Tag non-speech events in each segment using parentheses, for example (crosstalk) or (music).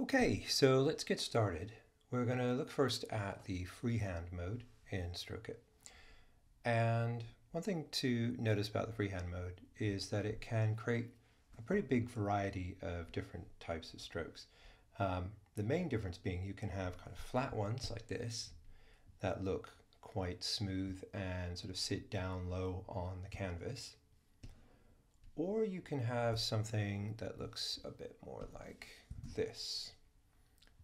Okay, so let's get started. We're going to look first at the freehand mode in StrokeIt. And one thing to notice about the freehand mode is that it can create a pretty big variety of different types of strokes. Um, the main difference being you can have kind of flat ones like this that look quite smooth and sort of sit down low on the canvas. Or you can have something that looks a bit more like this,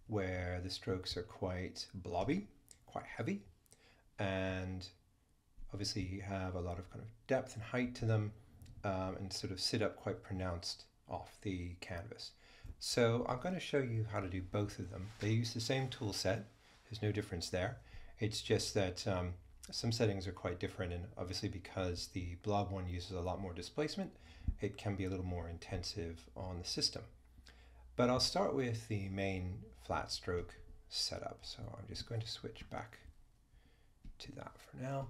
where the strokes are quite blobby, quite heavy, and obviously have a lot of kind of depth and height to them um, and sort of sit up quite pronounced off the canvas. So I'm going to show you how to do both of them. They use the same tool set. There's no difference there. It's just that um, some settings are quite different and obviously because the blob one uses a lot more displacement, it can be a little more intensive on the system. But I'll start with the main flat stroke setup. So I'm just going to switch back to that for now.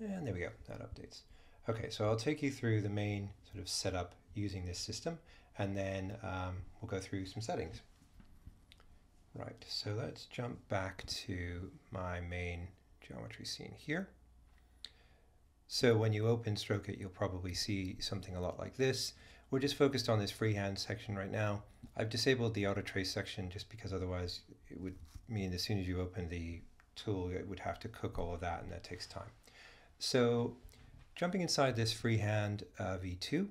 And there we go, that updates. Okay, so I'll take you through the main sort of setup using this system, and then um, we'll go through some settings. Right, so let's jump back to my main geometry scene here. So when you open stroke it, you'll probably see something a lot like this. We're just focused on this freehand section right now. I've disabled the auto trace section just because otherwise it would mean as soon as you open the tool, it would have to cook all of that and that takes time. So jumping inside this freehand uh, V2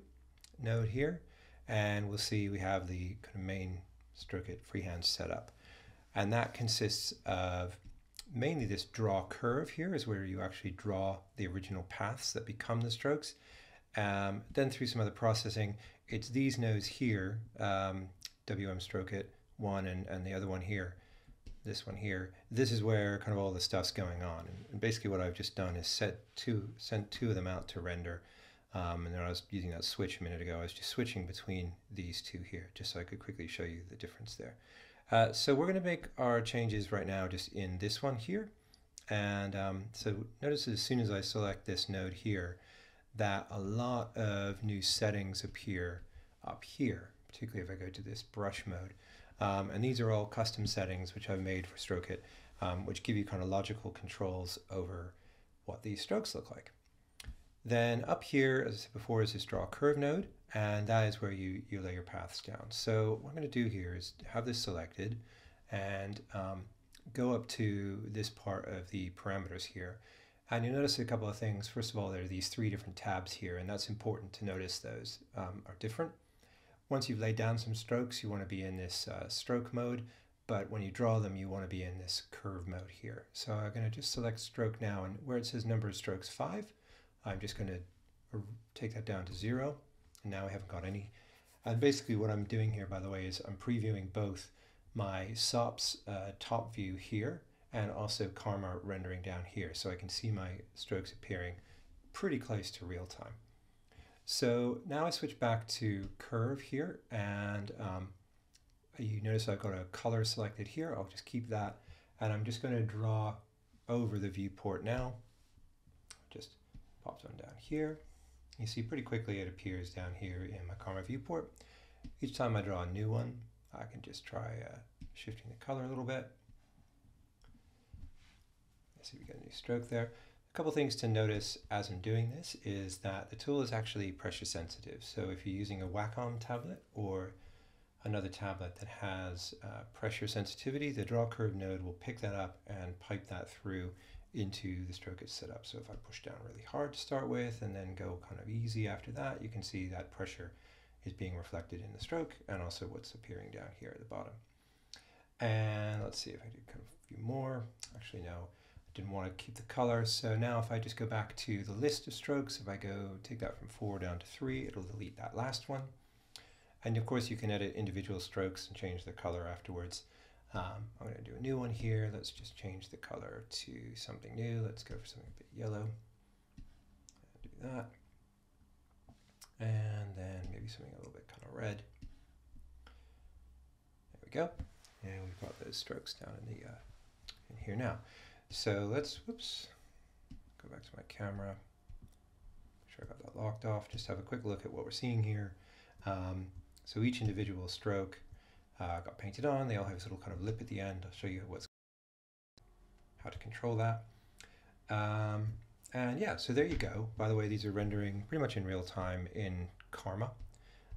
node here, and we'll see we have the kind of main stroke it freehand setup. And that consists of mainly this draw curve here is where you actually draw the original paths that become the strokes. Um, then through some other processing, it's these nodes here, um, WM stroke it, one and, and the other one here, this one here. This is where kind of all the stuff's going on. And basically what I've just done is set two, sent two of them out to render. Um, and then I was using that switch a minute ago. I was just switching between these two here, just so I could quickly show you the difference there. Uh, so we're going to make our changes right now just in this one here. And um, so notice as soon as I select this node here, that a lot of new settings appear up here, particularly if I go to this brush mode. Um, and these are all custom settings which I've made for StrokeIt, um, which give you kind of logical controls over what these strokes look like. Then up here, as I said before, is this draw curve node, and that is where you, you lay your paths down. So what I'm going to do here is have this selected and um, go up to this part of the parameters here. And you'll notice a couple of things. First of all, there are these three different tabs here, and that's important to notice those um, are different. Once you've laid down some strokes, you want to be in this uh, stroke mode, but when you draw them, you want to be in this curve mode here. So I'm going to just select stroke now, and where it says number of strokes 5, I'm just going to take that down to 0, and now I haven't got any. And basically what I'm doing here, by the way, is I'm previewing both my SOPS uh, top view here and also Karma rendering down here, so I can see my strokes appearing pretty close to real time. So now I switch back to curve here and um, you notice I've got a color selected here. I'll just keep that and I'm just going to draw over the viewport now. Just pops on down here. You see pretty quickly it appears down here in my Karma viewport. Each time I draw a new one, I can just try uh, shifting the color a little bit. Let's see if we get a new stroke there. A couple things to notice as I'm doing this is that the tool is actually pressure sensitive. So if you're using a Wacom tablet or another tablet that has uh, pressure sensitivity, the draw curve node will pick that up and pipe that through into the stroke it's set up. So if I push down really hard to start with and then go kind of easy after that, you can see that pressure is being reflected in the stroke and also what's appearing down here at the bottom. And let's see if I do kind of a few more. Actually, no I didn't want to keep the color. So now if I just go back to the list of strokes, if I go take that from four down to three, it'll delete that last one. And of course you can edit individual strokes and change the color afterwards. Um, I'm going to do a new one here. Let's just change the color to something new. Let's go for something a bit yellow. Do that. And then maybe something a little bit kind of red. There we go. And we've got those strokes down in the uh, in here now. So let's, whoops, go back to my camera. Make sure I got that locked off. Just have a quick look at what we're seeing here. Um, so each individual stroke uh, got painted on. They all have this little kind of lip at the end. I'll show you what's how to control that. Um, and yeah, so there you go. By the way, these are rendering pretty much in real time in Karma.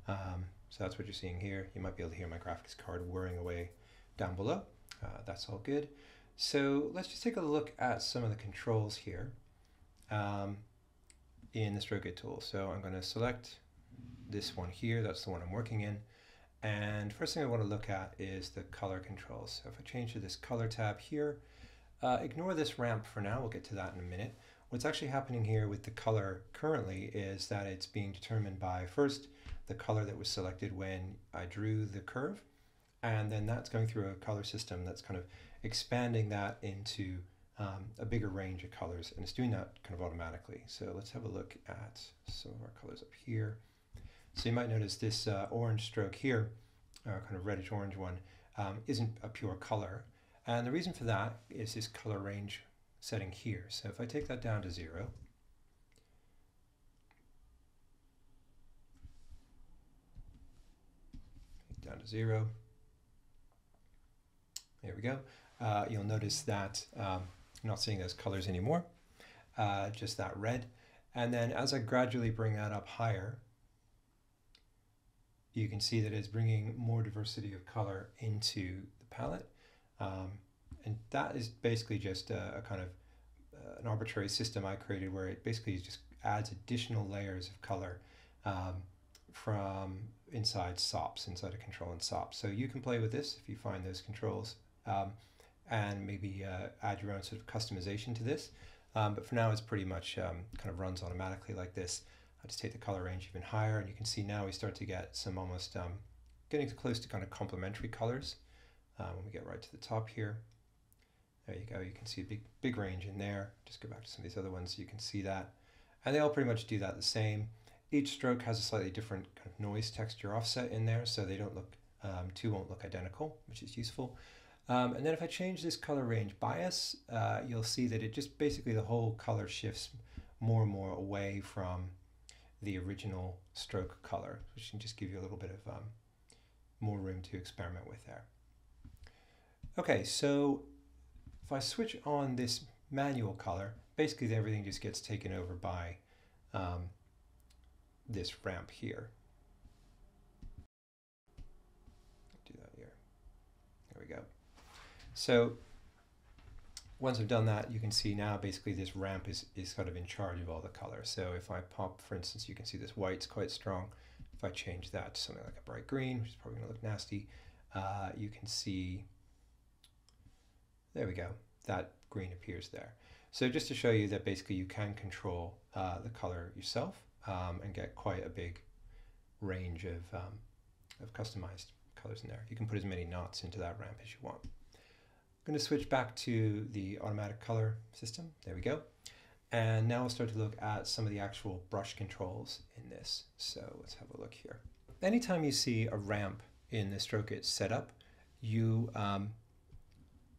Um, so that's what you're seeing here. You might be able to hear my graphics card whirring away down below. Uh, that's all good. So let's just take a look at some of the controls here um, in the Stroke tool. So I'm going to select this one here. That's the one I'm working in. And first thing I want to look at is the color controls. So if I change to this color tab here, uh, ignore this ramp for now. We'll get to that in a minute. What's actually happening here with the color currently is that it's being determined by first the color that was selected when I drew the curve, and then that's going through a color system that's kind of expanding that into um, a bigger range of colors, and it's doing that kind of automatically. So let's have a look at some of our colors up here. So you might notice this uh, orange stroke here, uh, kind of reddish orange one, um, isn't a pure color. And the reason for that is this color range setting here. So if I take that down to zero, down to zero, there we go. Uh, you'll notice that um, I'm not seeing those colors anymore, uh, just that red. And then as I gradually bring that up higher, you can see that it's bringing more diversity of color into the palette. Um, and that is basically just a, a kind of uh, an arbitrary system I created where it basically just adds additional layers of color um, from inside SOPs, inside a control in SOP. So you can play with this if you find those controls um, and maybe uh, add your own sort of customization to this. Um, but for now, it's pretty much um, kind of runs automatically like this. I just take the color range even higher, and you can see now we start to get some almost um, getting close to kind of complementary colors uh, when we get right to the top here. There you go. You can see a big, big range in there. Just go back to some of these other ones so you can see that. And they all pretty much do that the same. Each stroke has a slightly different kind of noise texture offset in there, so they don't look, um, two won't look identical, which is useful. Um, and then if I change this color range bias, uh, you'll see that it just basically the whole color shifts more and more away from the original stroke color, which can just give you a little bit of um, more room to experiment with there. Okay, so if I switch on this manual color, basically everything just gets taken over by um, this ramp here. Do that here. There we go. So once I've done that, you can see now basically this ramp is, is sort of in charge of all the color. So if I pop, for instance, you can see this white's quite strong. If I change that to something like a bright green, which is probably gonna look nasty, uh, you can see, there we go, that green appears there. So just to show you that basically you can control uh, the color yourself um, and get quite a big range of, um, of customized colors in there. You can put as many knots into that ramp as you want going to switch back to the automatic color system. There we go. And now we'll start to look at some of the actual brush controls in this. So let's have a look here. Anytime you see a ramp in the stroke StrokeIt setup, you um,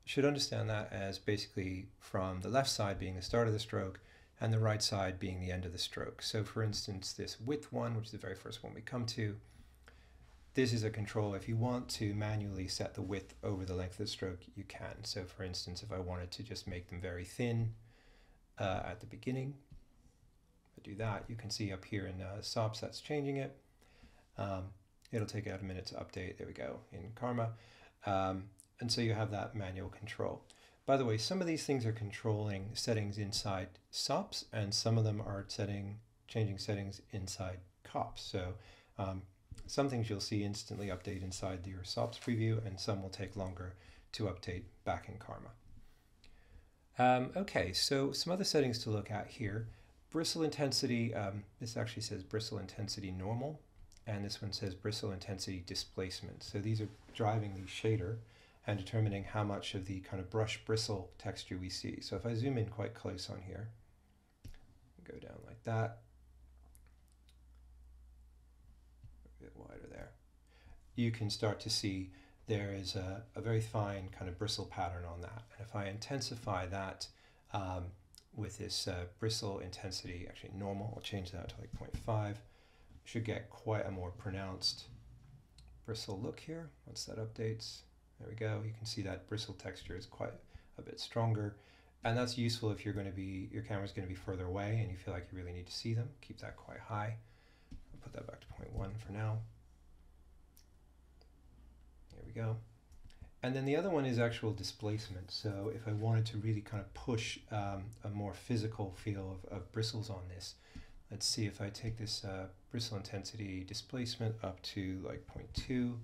should understand that as basically from the left side being the start of the stroke and the right side being the end of the stroke. So for instance, this width one, which is the very first one we come to, this is a control. If you want to manually set the width over the length of the stroke, you can. So for instance, if I wanted to just make them very thin uh, at the beginning, I do that. You can see up here in uh, SOPs that's changing it. Um, it'll take out a minute to update. There we go in Karma. Um, and so you have that manual control. By the way, some of these things are controlling settings inside SOPs, and some of them are setting changing settings inside COPS. So um, some things you'll see instantly update inside your SOPs preview, and some will take longer to update back in Karma. Um, okay, so some other settings to look at here. Bristle intensity, um, this actually says bristle intensity normal, and this one says bristle intensity displacement. So these are driving the shader and determining how much of the kind of brush bristle texture we see. So if I zoom in quite close on here, go down like that, you can start to see there is a, a very fine kind of bristle pattern on that. And if I intensify that um, with this uh, bristle intensity, actually normal, I'll change that to like 0.5, should get quite a more pronounced bristle look here. Once that updates, there we go. You can see that bristle texture is quite a bit stronger. And that's useful if you're going to be, your camera's going to be further away and you feel like you really need to see them. Keep that quite high. I'll put that back to 0.1 for now. There we go. And then the other one is actual displacement. So if I wanted to really kind of push um, a more physical feel of, of, bristles on this, let's see if I take this uh, bristle intensity displacement up to like 0.2.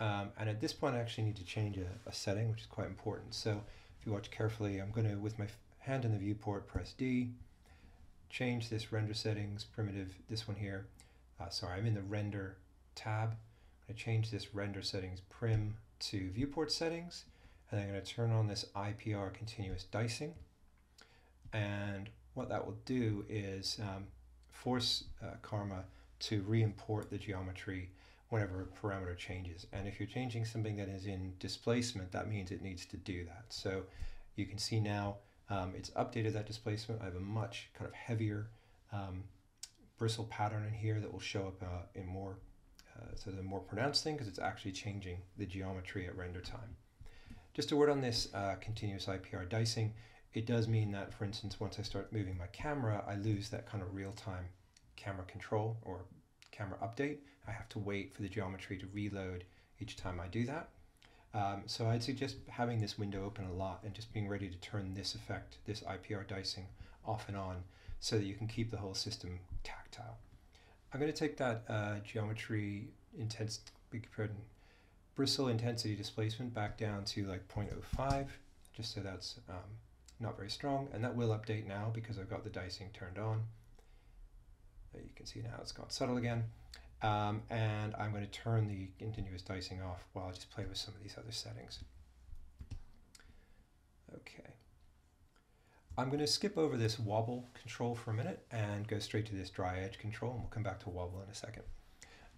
Um, and at this point, I actually need to change a, a, setting, which is quite important. So if you watch carefully, I'm going to, with my hand in the viewport, press D, change this render settings primitive, this one here. Uh, sorry, I'm in the render tab. To change this render settings prim to viewport settings and I'm going to turn on this IPR continuous dicing. And what that will do is um, force uh, Karma to re-import the geometry whenever a parameter changes. And if you're changing something that is in displacement that means it needs to do that. So you can see now um, it's updated that displacement. I have a much kind of heavier um, bristle pattern in here that will show up uh, in more uh, so the more pronounced thing because it's actually changing the geometry at render time. Just a word on this uh, continuous IPR dicing. It does mean that, for instance, once I start moving my camera, I lose that kind of real-time camera control or camera update. I have to wait for the geometry to reload each time I do that. Um, so I'd suggest having this window open a lot and just being ready to turn this effect, this IPR dicing, off and on so that you can keep the whole system tactile. I'm going to take that uh, geometry intense, bristle intensity displacement back down to like 0.05, just so that's um, not very strong. And that will update now because I've got the dicing turned on. You can see now it's got subtle again. Um, and I'm going to turn the continuous dicing off while I just play with some of these other settings. Okay. I'm going to skip over this wobble control for a minute and go straight to this dry edge control, and we'll come back to wobble in a second.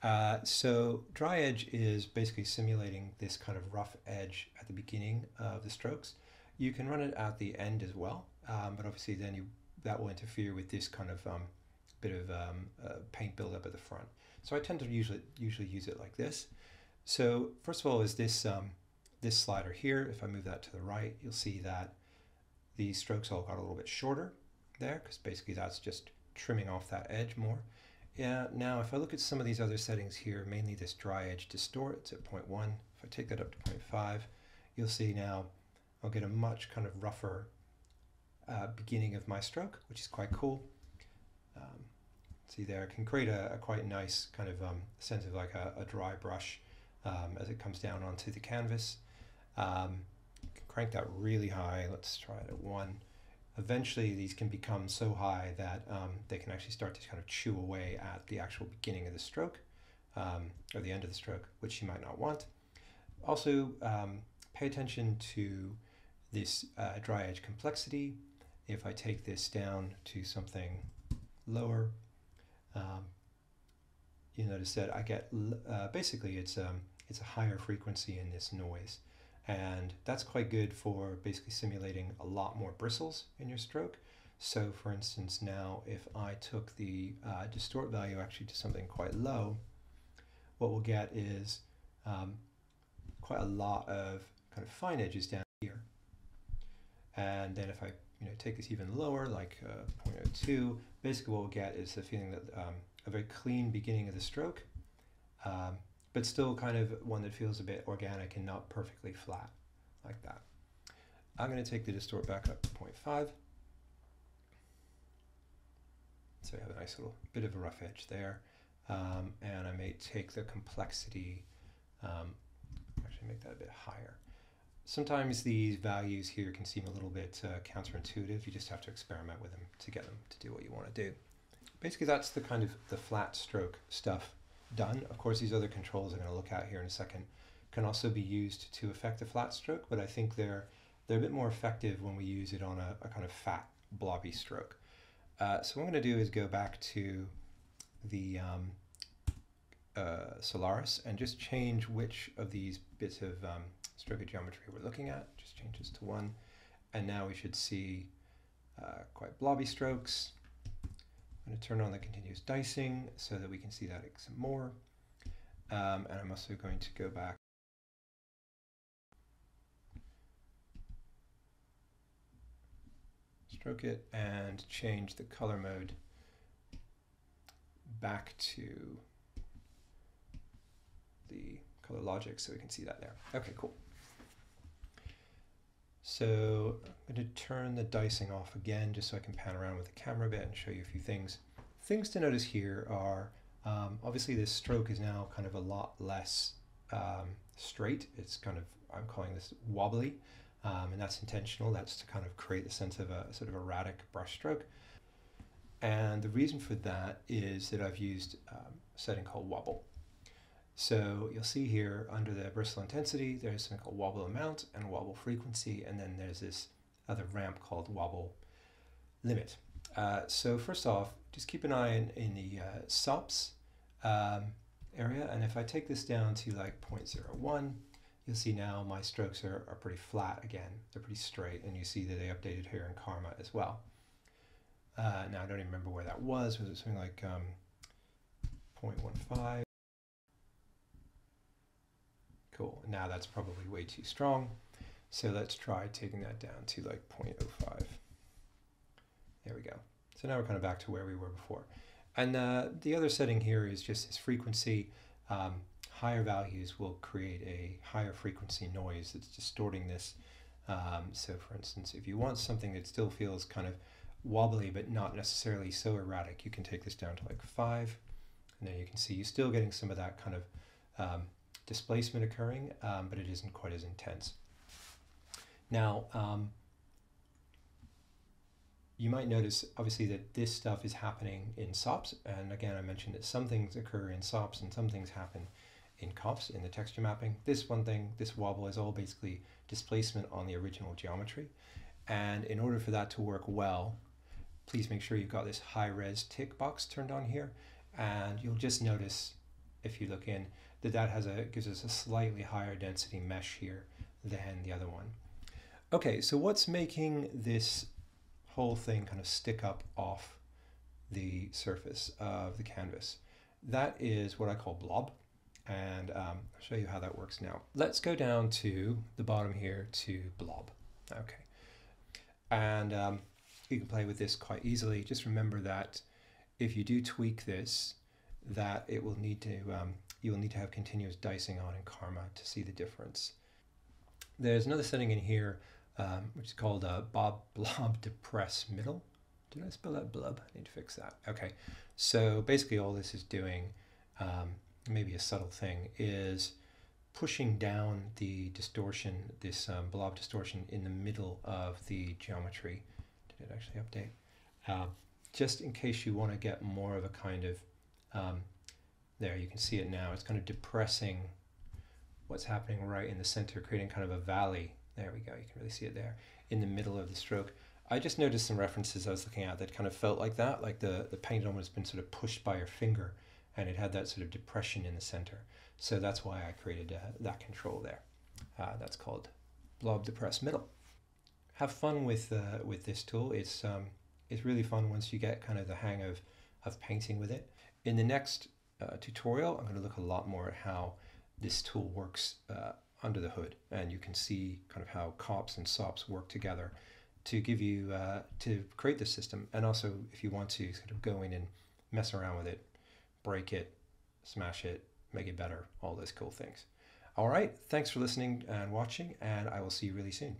Uh, so dry edge is basically simulating this kind of rough edge at the beginning of the strokes. You can run it at the end as well, um, but obviously then you that will interfere with this kind of um, bit of um, uh, paint buildup at the front. So I tend to usually usually use it like this. So first of all is this um, this slider here. If I move that to the right, you'll see that the strokes all got a little bit shorter there because basically that's just trimming off that edge more. Yeah, now if I look at some of these other settings here, mainly this dry edge distort, it's at 0.1. If I take that up to 0.5, you'll see now I'll get a much kind of rougher uh, beginning of my stroke, which is quite cool. Um, see there, I can create a, a quite nice kind of um, sense of like a, a dry brush um, as it comes down onto the canvas. Crank that really high. Let's try it at one. Eventually, these can become so high that um, they can actually start to kind of chew away at the actual beginning of the stroke um, or the end of the stroke, which you might not want. Also, um, pay attention to this uh, dry edge complexity. If I take this down to something lower, um, you notice that I get uh, basically it's um, it's a higher frequency in this noise and that's quite good for basically simulating a lot more bristles in your stroke. So for instance, now if I took the uh, distort value actually to something quite low, what we'll get is um, quite a lot of kind of fine edges down here. And then if I you know, take this even lower, like uh, 0.02, basically what we'll get is the feeling that um, a very clean beginning of the stroke, um, but still kind of one that feels a bit organic and not perfectly flat like that. I'm going to take the distort back up to 0.5. So we have a nice little bit of a rough edge there. Um, and I may take the complexity, um, actually make that a bit higher. Sometimes these values here can seem a little bit uh, counterintuitive. You just have to experiment with them to get them to do what you want to do. Basically, that's the kind of the flat stroke stuff done. Of course, these other controls I'm going to look at here in a second can also be used to affect a flat stroke, but I think they're they're a bit more effective when we use it on a, a kind of fat, blobby stroke. Uh, so what I'm going to do is go back to the um, uh, Solaris and just change which of these bits of um, stroke geometry we're looking at. Just change this to one. And now we should see uh, quite blobby strokes. Going to turn on the continuous dicing so that we can see that some more. Um, and I'm also going to go back stroke it and change the color mode back to the color logic so we can see that there. Okay, cool. So I'm going to turn the dicing off again just so I can pan around with the camera a bit and show you a few things. Things to notice here are um, obviously this stroke is now kind of a lot less um, straight. It's kind of, I'm calling this wobbly. Um, and that's intentional. That's to kind of create the sense of a sort of erratic brush stroke. And the reason for that is that I've used um, a setting called wobble. So you'll see here under the bristle intensity, there's something called wobble amount and wobble frequency, and then there's this other ramp called wobble limit. Uh, so first off, just keep an eye in, in the uh, SOPs um, area, and if I take this down to like 0.01, you'll see now my strokes are, are pretty flat again. They're pretty straight, and you see that they updated here in Karma as well. Uh, now, I don't even remember where that was. Was it something like um, 0.15? Cool. Now that's probably way too strong. So let's try taking that down to like 0.05. There we go. So now we're kind of back to where we were before. And uh, the other setting here is just this frequency. Um, higher values will create a higher frequency noise that's distorting this. Um, so for instance, if you want something that still feels kind of wobbly but not necessarily so erratic, you can take this down to like five. And then you can see you're still getting some of that kind of um, displacement occurring, um, but it isn't quite as intense. Now, um, you might notice obviously that this stuff is happening in SOPs. And again, I mentioned that some things occur in SOPs and some things happen in COPS, in the texture mapping. This one thing, this wobble is all basically displacement on the original geometry. And in order for that to work well, please make sure you've got this high res tick box turned on here. And you'll just notice if you look in that that has a gives us a slightly higher density mesh here than the other one. Okay, so what's making this whole thing kind of stick up off the surface of the canvas? That is what I call blob and um, I'll show you how that works now. Let's go down to the bottom here to blob. Okay, and um, you can play with this quite easily. Just remember that if you do tweak this, that it will need to um, you will need to have continuous dicing on in Karma to see the difference. There's another setting in here um, which is called uh, Bob (laughs) Blob Depress Middle. Did I spell that blub? I need to fix that. Okay, so basically all this is doing um, maybe a subtle thing, is pushing down the distortion, this um, blob distortion in the middle of the geometry. Did it actually update? Uh, just in case you want to get more of a kind of, um, there you can see it now, it's kind of depressing what's happening right in the center, creating kind of a valley. There we go, you can really see it there, in the middle of the stroke. I just noticed some references I was looking at that kind of felt like that, like the, the paint almost been sort of pushed by your finger and it had that sort of depression in the center. So that's why I created uh, that control there. Uh, that's called blob depress middle. Have fun with uh, with this tool. It's um, it's really fun once you get kind of the hang of of painting with it. In the next uh, tutorial, I'm going to look a lot more at how this tool works uh, under the hood, and you can see kind of how COPS and SOPs work together to give you uh, to create the system, and also if you want to sort of go in and mess around with it break it, smash it, make it better, all those cool things. All right, thanks for listening and watching, and I will see you really soon.